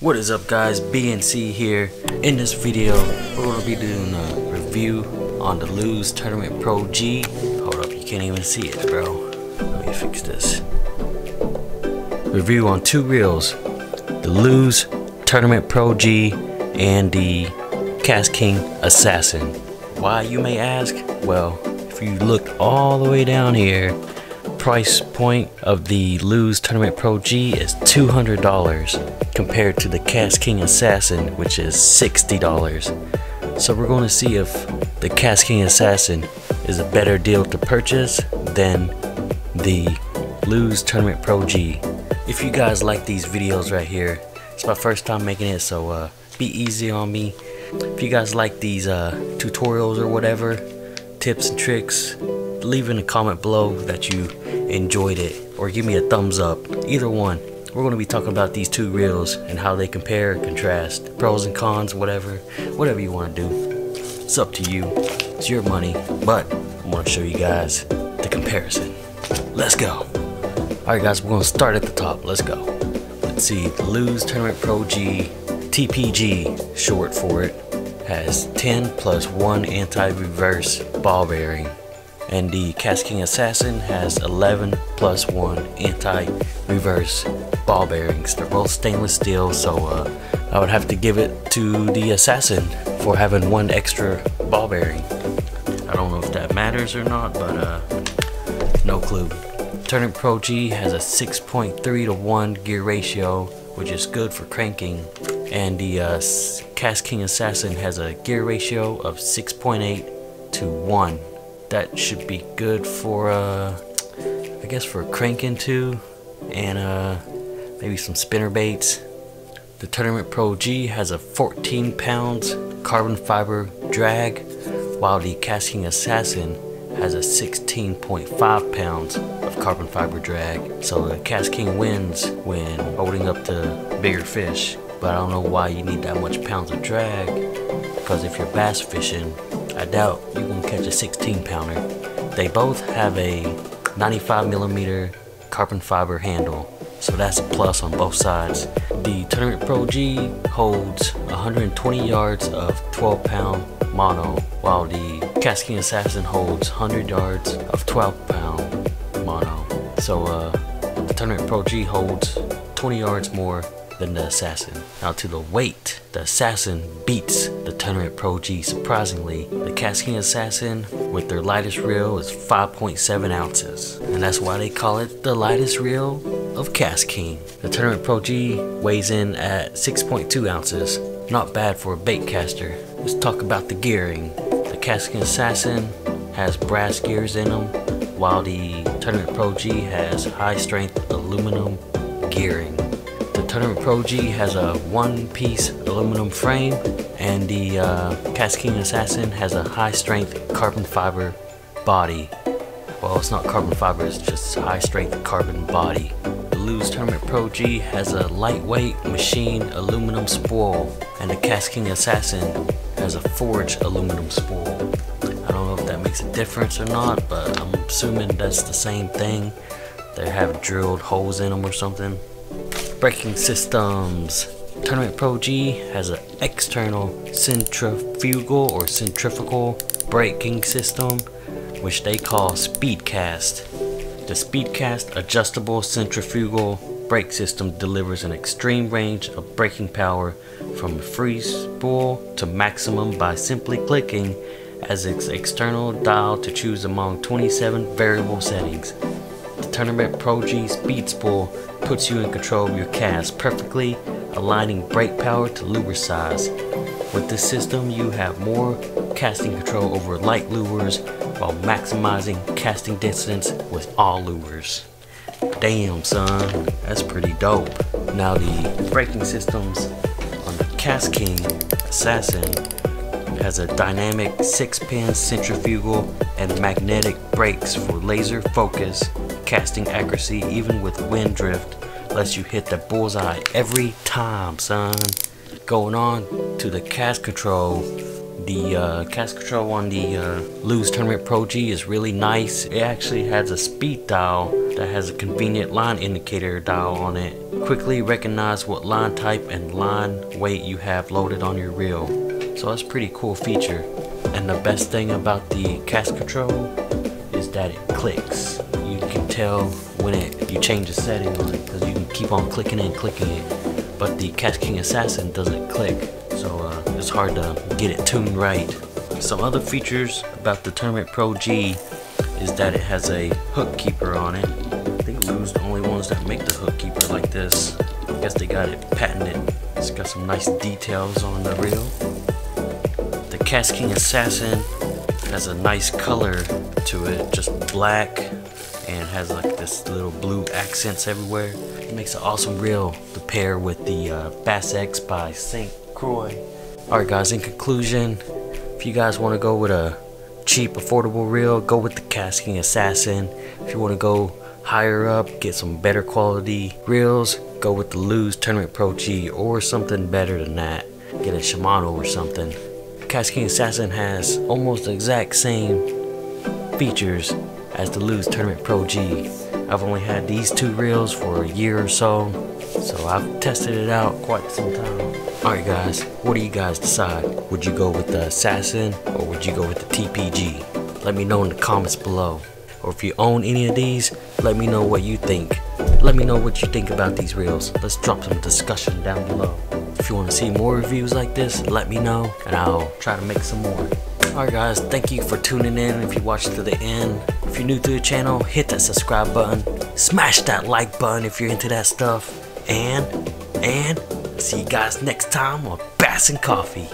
What is up guys, BNC here. In this video, we're going to be doing a review on the Lew's Tournament Pro G. Hold up, you can't even see it, bro. Let me fix this. Review on two reels. The Lew's Tournament Pro G and the KastKing Assassin. Why, you may ask? Well, if you look all the way down here, price point of the Lew's Tournament Pro G is $200 compared to the KastKing Assassin which is $60. So we're going to see if the KastKing Assassin is a better deal to purchase than the Lew's Tournament Pro G. If you guys like these videos right here, it's my first time making it so uh, be easy on me. If you guys like these uh, tutorials or whatever, tips and tricks, leave in a comment below that you enjoyed it or give me a thumbs up. Either one. We're going to be talking about these two reels and how they compare, contrast, pros and cons, whatever, whatever you want to do. It's up to you. It's your money, but I want to show you guys the comparison. Let's go. Alright guys, we're going to start at the top. Let's go. Let's see, the Lew's Tournament Pro G, TPG, short for it, has 10 plus 1 anti-reverse ball bearing and the KastKing Assassin has 11 plus 1 anti-reverse ball bearings. They're both stainless steel, so uh, I would have to give it to the Assassin for having one extra ball bearing. I don't know if that matters or not, but uh, no clue. Tournament Pro G has a 6.3 to 1 gear ratio, which is good for cranking, and the uh, KastKing Assassin has a gear ratio of 6.8 to 1 that should be good for uh I guess for cranking too and uh maybe some spinner baits. The Tournament Pro G has a 14 pounds carbon fiber drag while the KastKing Assassin has a 16.5 pounds of carbon fiber drag. So the KastKing wins when holding up to bigger fish but I don't know why you need that much pounds of drag because if you're bass fishing I doubt you're gonna catch a 16 pounder. They both have a 95 millimeter carbon fiber handle, so that's a plus on both sides. The Tournament Pro G holds 120 yards of 12 pound mono, while the KastKing Assassin holds 100 yards of 12 pound mono. So uh, the Tournament Pro G holds 20 yards more than the Assassin. Now to the weight, the Assassin beats the Tournament Pro G surprisingly. The KastKing Assassin with their lightest reel is 5.7 ounces. And that's why they call it the lightest reel of KastKing. The Tournament Pro G weighs in at 6.2 ounces. Not bad for a bait caster. Let's talk about the gearing. The KastKing Assassin has brass gears in them, while the Tournament Pro G has high strength aluminum gearing. Tournament Pro G has a one-piece aluminum frame and the uh, KastKing Assassin has a high-strength carbon fiber body. Well, it's not carbon fiber, it's just high-strength carbon body. The Lew's Tournament Pro G has a lightweight machine aluminum spool and the KastKing Assassin has a forged aluminum spool. I don't know if that makes a difference or not, but I'm assuming that's the same thing. They have drilled holes in them or something. Braking systems. Tournament Pro G has an external centrifugal or centrifugal braking system, which they call Speedcast. The Speedcast adjustable centrifugal brake system delivers an extreme range of braking power from free spool to maximum by simply clicking as its external dial to choose among 27 variable settings. The Tournament Pro G Speed Spool puts you in control of your cast, perfectly aligning brake power to lure size. With this system, you have more casting control over light lures while maximizing casting distance with all lures. Damn son, that's pretty dope. Now the braking systems on the KastKing Assassin has a dynamic 6-pin centrifugal and magnetic brakes for laser focus, casting accuracy even with wind drift lets you hit the bullseye every time, son. Going on to the cast control. The uh, cast control on the uh, Lew's Tournament Pro G is really nice. It actually has a speed dial that has a convenient line indicator dial on it. quickly recognize what line type and line weight you have loaded on your reel. So that's a pretty cool feature. And the best thing about the cast control is that it clicks. You can tell when it you change the setting on it because you can keep on clicking and clicking it. But the KastKing Assassin doesn't click, so uh, it's hard to get it tuned right. Some other features about the Tournament Pro G is that it has a hook keeper on it. I think Lew's the only ones that make the hook keeper like this. I guess they got it patented. It's got some nice details on the reel. The KastKing Assassin has a nice color to it, just black and has like this little blue accents everywhere. It makes an awesome reel to pair with the uh, Bass X by St. Croix. Alright guys, in conclusion, if you guys want to go with a cheap, affordable reel, go with the KastKing Assassin. If you want to go higher up, get some better quality reels, go with the Lew's Tournament Pro G or something better than that. Get a Shimano or something. KastKing Assassin has almost the exact same features as the Lew's Tournament Pro G. I've only had these two reels for a year or so, so I've tested it out quite some time. Alright guys, what do you guys decide? Would you go with the Assassin or would you go with the TPG? Let me know in the comments below. Or if you own any of these, let me know what you think. Let me know what you think about these reels. Let's drop some discussion down below. If you want to see more reviews like this, let me know and I'll try to make some more. Alright guys, thank you for tuning in if you watched to the end. If you're new to the channel, hit that subscribe button. Smash that like button if you're into that stuff. And, and, See you guys next time on Bass and Coffee.